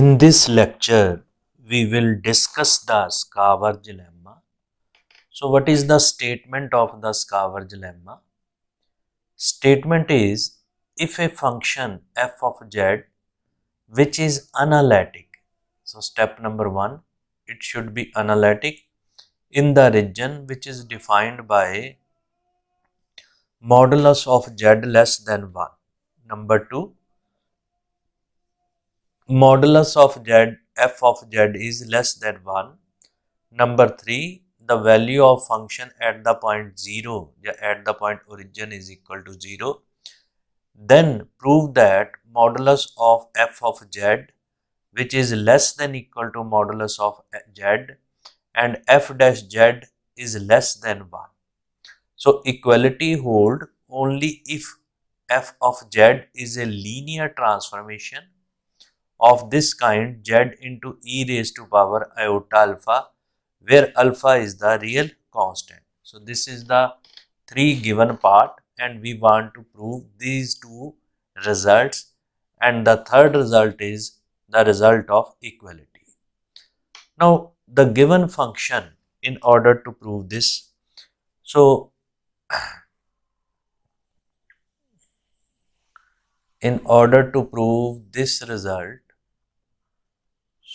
In this lecture, we will discuss the Schwarz lemma. So, what is the statement of the Schwarz lemma? Statement is if a function f of z which is analytic. So, step number one, it should be analytic in the region which is defined by modulus of z less than 1. Number 2, modulus of z f of z is less than 1. Number 3, the value of function at the point 0, at the point origin is equal to 0. Then prove that modulus of f of z which is less than equal to modulus of z and f dash z is less than 1. So equality hold only if f of z is a linear transformation of this kind z into e raised to power iota alpha where alpha is the real constant. So this is the three given part and we want to prove these two results and the third result is the result of equality. Now the given function in order to prove this. So in order to prove this result,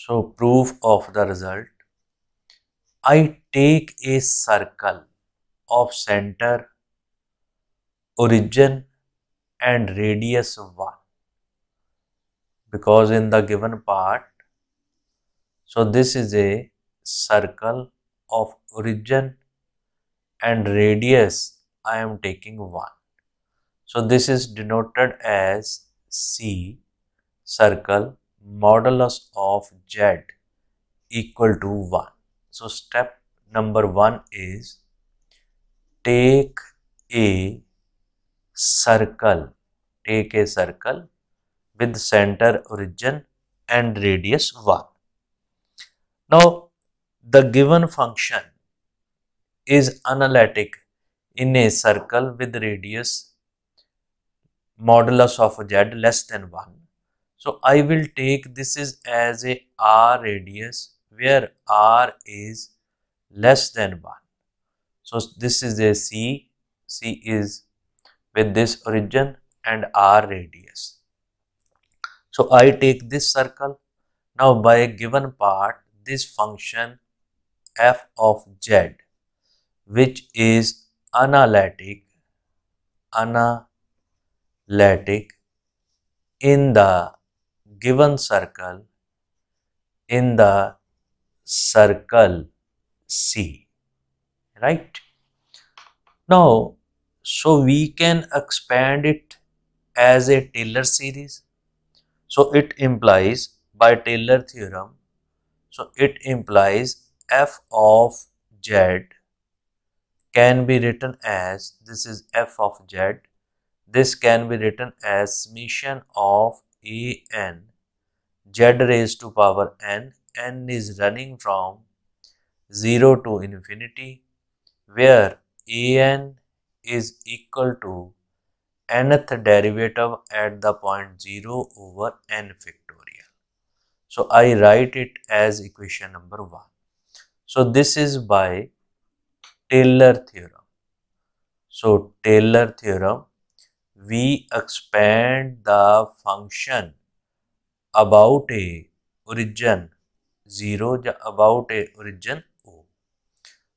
so proof of the result, I take a circle of center, origin and radius 1 because in the given part, so this is a circle of origin and radius I am taking 1. So this is denoted as C circle modulus of Z equal to 1. So step number 1 is take a circle, take a circle with center origin and radius 1. Now the given function is analytic in a circle with radius modulus of z less than 1. So I will take this is as a r radius where r is less than 1. So this is a c, c is with this origin and r radius. So I take this circle. Now by a given part this function f of z which is analytic analytic in the given circle in the circle C right? Now so we can expand it as a Taylor series. So it implies by Taylor theorem so it implies f of z can be written as this is f of z. This can be written as summation of a n z raised to power n n is running from 0 to infinity where a n is equal to nth derivative at the point 0 over n factorial. So I write it as equation number 1. So this is by Taylor theorem. So Taylor theorem, we expand the function about a origin 0 about a origin O.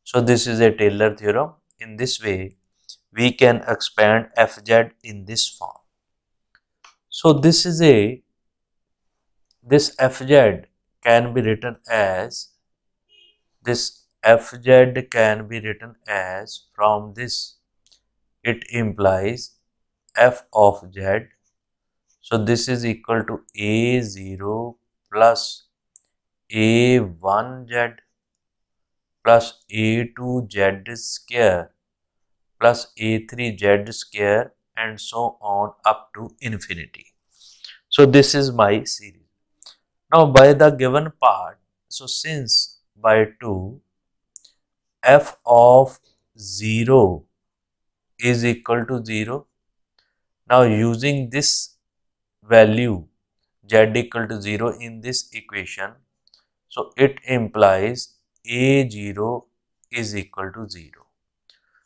So this is a Taylor theorem. In this way, we can expand fz in this form. So this is a this fz can be written as this fz can be written as from this it implies f of z. So this is equal to a0 plus a1z plus a2z square plus a3z square and so on up to infinity. So this is my series. Now by the given part, so since by 2 f of 0 is equal to 0, now using this value z equal to 0 in this equation. So it implies a0 is equal to 0.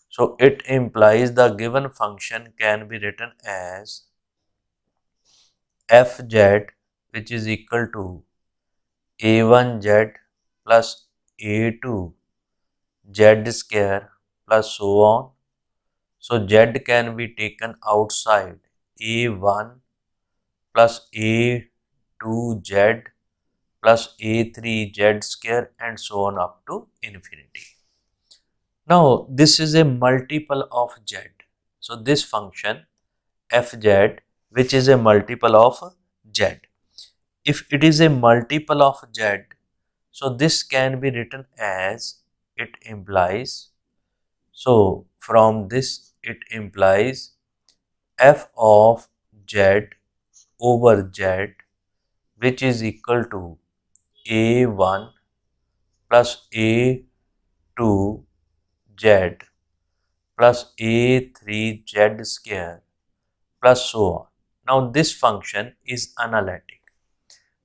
So it implies the given function can be written as fz which is equal to a1z plus a2 z square plus so on. So z can be taken outside a1 plus a2z plus a3z square and so on up to infinity. Now this is a multiple of z. So this function fz which is a multiple of z. If it is a multiple of z, so this can be written as it implies. So from this it implies f of z over z which is equal to a1 plus a2 z plus a3z square plus so on. Now this function is analytic.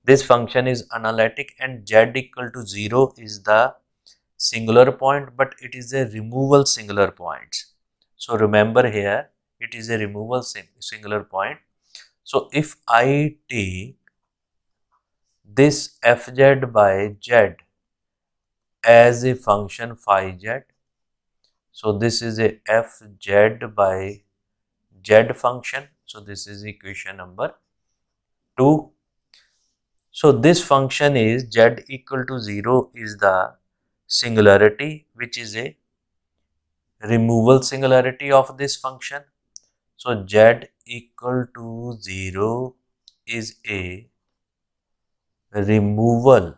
This function is analytic and z equal to 0 is the singular point but it is a removal singular point. So remember here it is a removal singular point. So if I take this fz by z as a function phi z so this is a fz by z function. So this is equation number 2. So this function is z equal to 0 is the singularity which is a removal singularity of this function. So z equal to 0 is a removal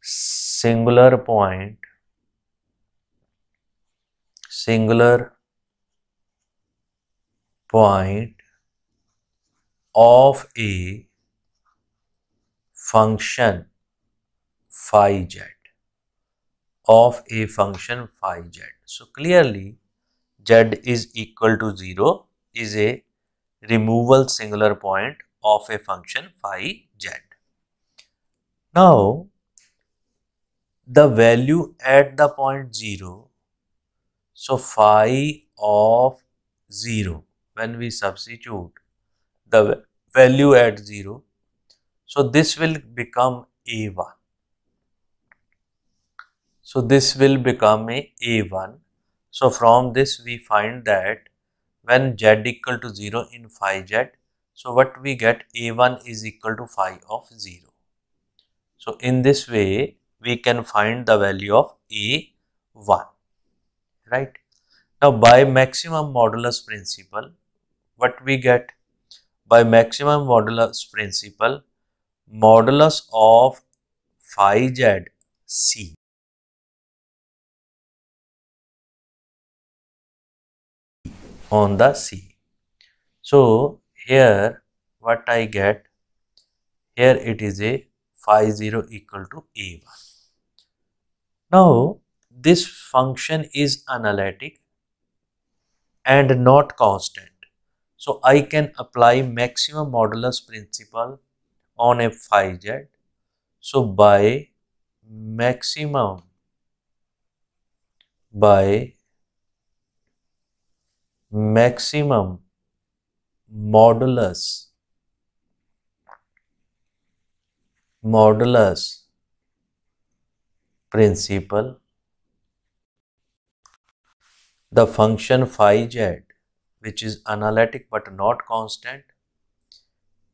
singular point singular point of a function phi z of a function phi z. So clearly z is equal to 0 is a removal singular point of a function phi z. Now the value at the point 0 so phi of 0 when we substitute the value at 0 so this will become a1 so this will become a a1 so from this we find that when z equal to 0 in phi z so what we get a1 is equal to phi of 0 so in this way we can find the value of a1 right. Now by maximum modulus principle, what we get? By maximum modulus principle, modulus of phi z c on the c. So here what I get? Here it is a phi 0 equal to a1. Now this function is analytic and not constant. So I can apply maximum modulus principle on a phi z. So by maximum by maximum modulus modulus principle the function phi z which is analytic but not constant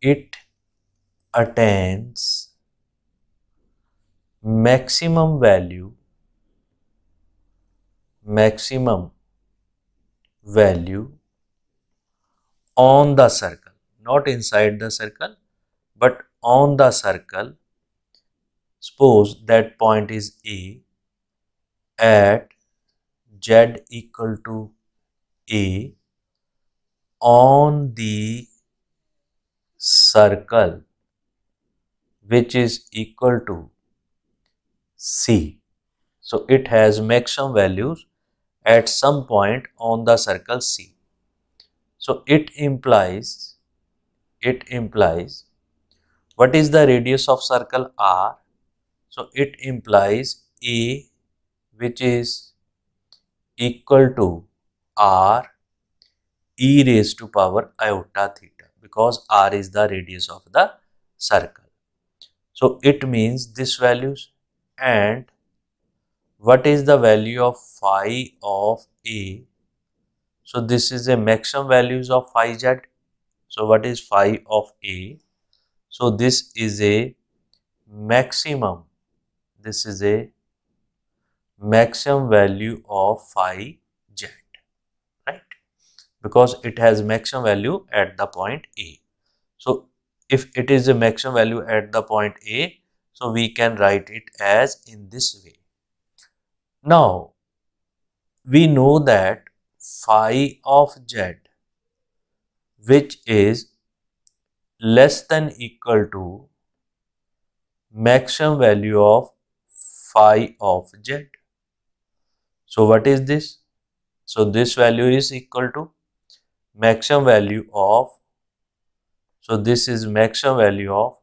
it attains maximum value maximum value on the circle not inside the circle but on the circle suppose that point is a at z equal to a on the circle which is equal to c. So it has maximum values at some point on the circle c. So it implies it implies what is the radius of circle R? So it implies A which is equal to R e raised to power iota theta because R is the radius of the circle. So it means this values and what is the value of phi of A? So this is a maximum values of phi z. So what is phi of A? So this is a maximum. This is a maximum value of phi z, right? Because it has maximum value at the point A. So if it is a maximum value at the point A, so we can write it as in this way. Now, we know that phi of z which is less than equal to maximum value of phi of z. So, what is this? So, this value is equal to maximum value of so this is maximum value of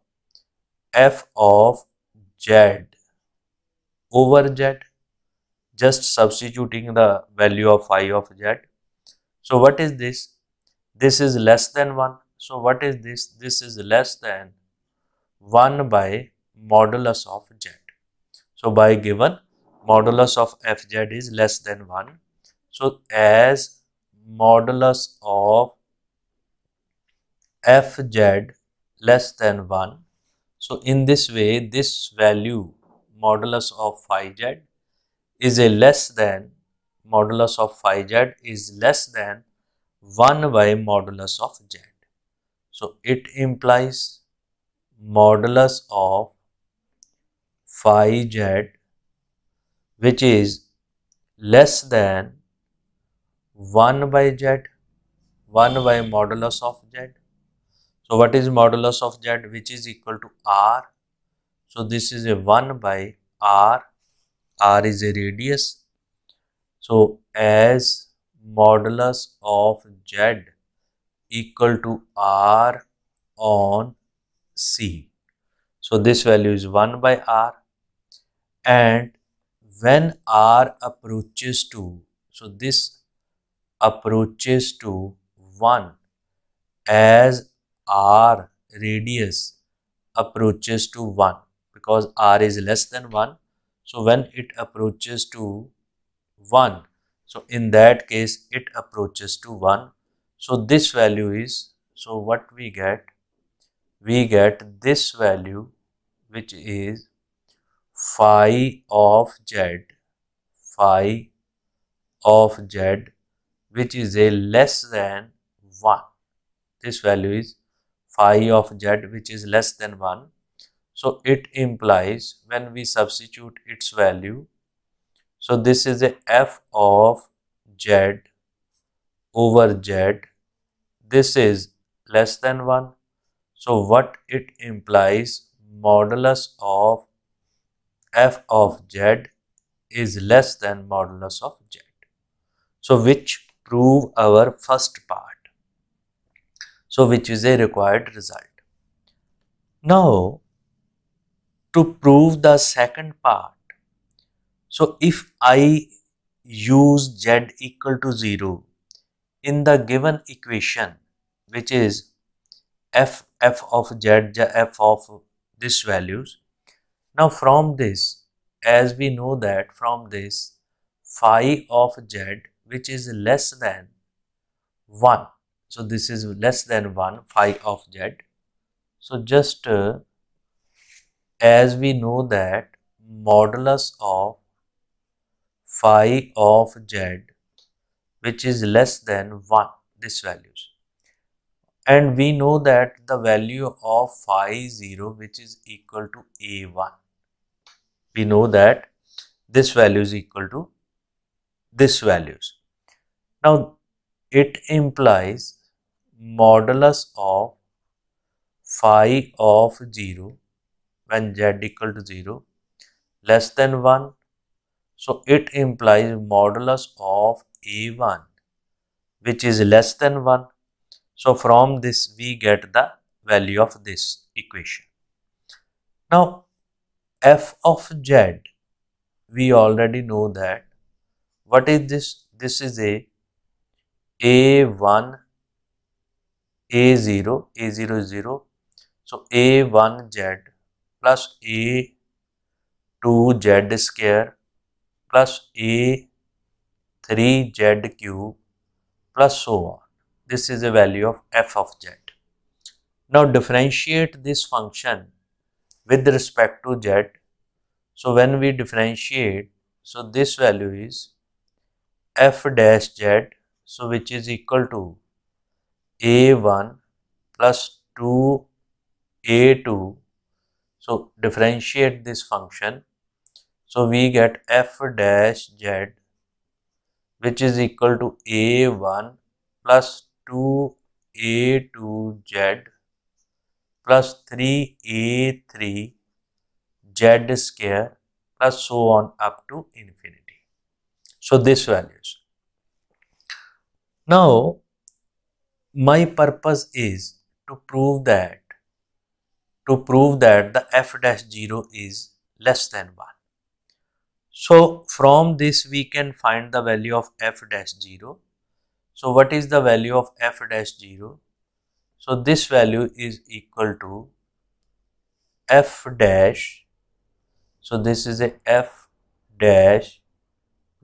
f of z over z just substituting the value of phi of z. So what is this? This is less than 1. So what is this? This is less than 1 by modulus of z. So by given modulus of fz is less than 1. So as modulus of fz less than 1. So in this way this value modulus of phi z is a less than modulus of phi z is less than 1 by modulus of z. So it implies modulus of phi z which is less than 1 by z 1 by modulus of z so what is modulus of z which is equal to r? So this is a 1 by r, r is a radius. So as modulus of z equal to r on c. So this value is 1 by r and when r approaches to, so this approaches to 1 as r radius approaches to 1 because r is less than 1 so when it approaches to 1 so in that case it approaches to 1 so this value is so what we get? We get this value which is phi of z phi of z which is a less than 1 this value is phi of z which is less than 1. So it implies when we substitute its value, so this is a f of z over z, this is less than 1. So what it implies modulus of f of z is less than modulus of z. So which prove our first part so which is a required result. Now, to prove the second part, so if I use z equal to 0 in the given equation which is f f of z f of this values now from this as we know that from this phi of z which is less than 1 so this is less than 1 phi of z. So just uh, as we know that modulus of phi of z which is less than 1 this values. And we know that the value of phi 0 which is equal to a1 we know that this value is equal to this values. Now it implies modulus of phi of 0 when z equal to 0 less than 1. So it implies modulus of a1 which is less than 1. So from this we get the value of this equation. Now f of z we already know that what is this? This is a a1 a0 a0 0 so a1z plus a2z square plus a3z cube plus so on. This is the value of f of z. Now differentiate this function with respect to z. So when we differentiate, so this value is f dash z, so which is equal to a1 plus 2 a2 so differentiate this function so we get f dash z which is equal to a1 plus 2 a2z plus 3a3 z square plus so on up to infinity. So this values. Now my purpose is to prove that to prove that the f dash 0 is less than 1. So from this we can find the value of f dash 0. So what is the value of f dash 0? So this value is equal to f dash. So this is a f dash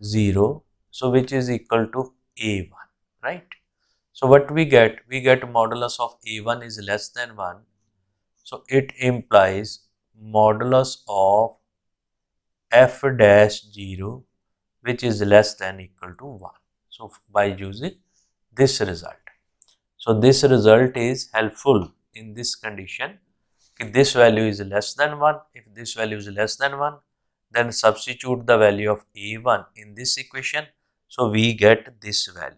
0. So which is equal to a1, right? So what we get? We get modulus of a1 is less than 1. So it implies modulus of f dash 0 which is less than equal to 1. So by using this result. So this result is helpful in this condition. If this value is less than 1, if this value is less than 1, then substitute the value of a1 in this equation. So we get this value.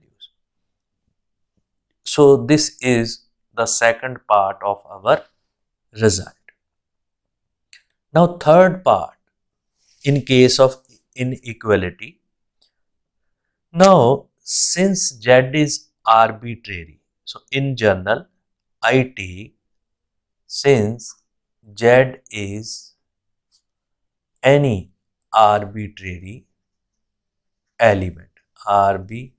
So this is the second part of our result. Now third part in case of inequality. Now since Z is arbitrary, so in general I take since Z is any arbitrary element, arbitrary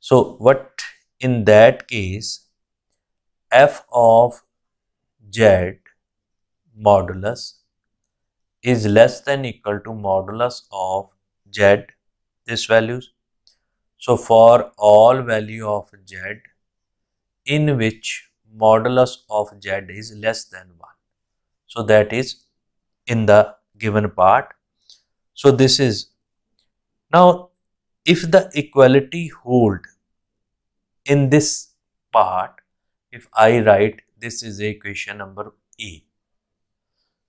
so what in that case f of z modulus is less than equal to modulus of z this values. So for all value of z in which modulus of z is less than 1. So that is in the given part. So this is now if the equality hold in this part, if I write this is equation number E.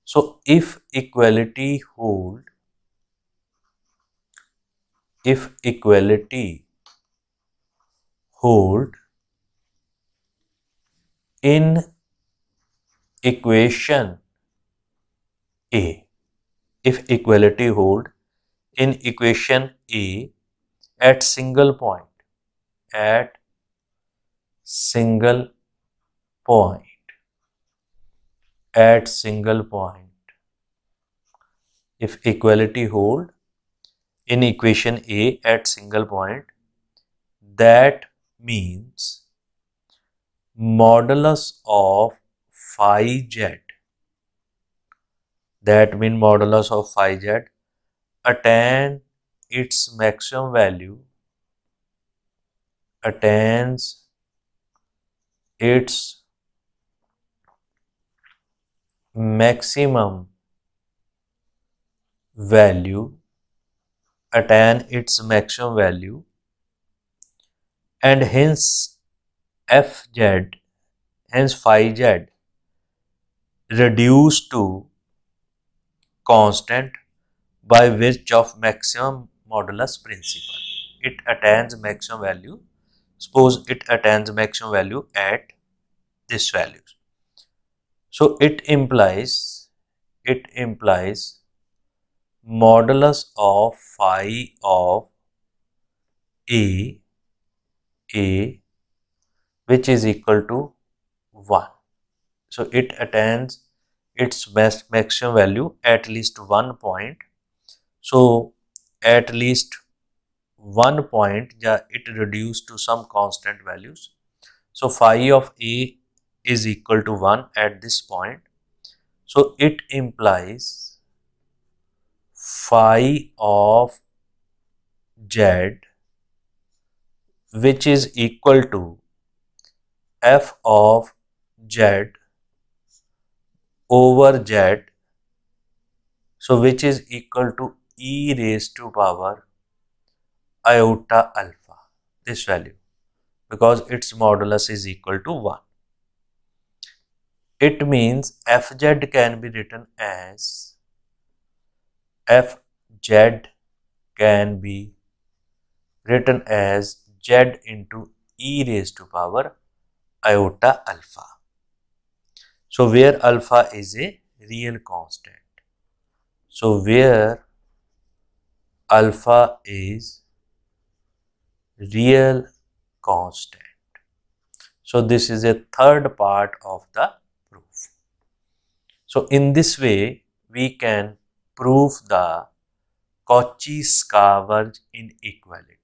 So, if equality hold, if equality hold in equation A, if equality hold in equation A at single point, at single point at single point. If equality hold in equation A at single point. That means modulus of phi z. That mean modulus of phi z attain its maximum value attains its maximum value attain its maximum value and hence fz hence phi z reduced to constant by which of maximum modulus principle it attains maximum value suppose it attains maximum value at this value. So it implies, it implies modulus of phi of A, A which is equal to 1. So it attains its best maximum value at least one point. So at least one point yeah, it reduced to some constant values. So phi of A is equal to 1 at this point. So it implies phi of z which is equal to f of z over z so which is equal to e raised to power iota alpha this value because its modulus is equal to 1 it means fz can be written as fz can be written as z into e raised to power iota alpha. So where alpha is a real constant. So where alpha is real constant. So this is a third part of the. So in this way we can prove the Cauchy-Schwarz inequality.